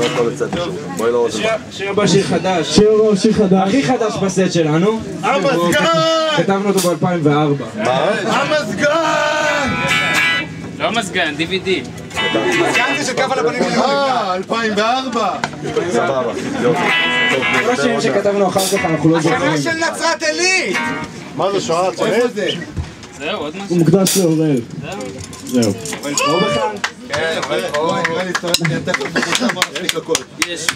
לא יכול לצאת משהו. בואי לא רוצה. שיר הבא שיר חדש. שיר הבא שיר חדש. הכי חדש בסט שלנו. המזגן! כתבנו אותו ב-2004. המזגן! לא מזגן, DVD. מזגן זה שכף על הפנים אה, 2004. סבבה. יופי. טוב, כל השירים שכתבנו אחר כך אנחנו לא זוכרים. של נצרת עילית! מה זה שואה? איפה זה? זהו, עוד משהו? הוא מוקדש לאוראל. זהו. זהו. כן, אבל יש.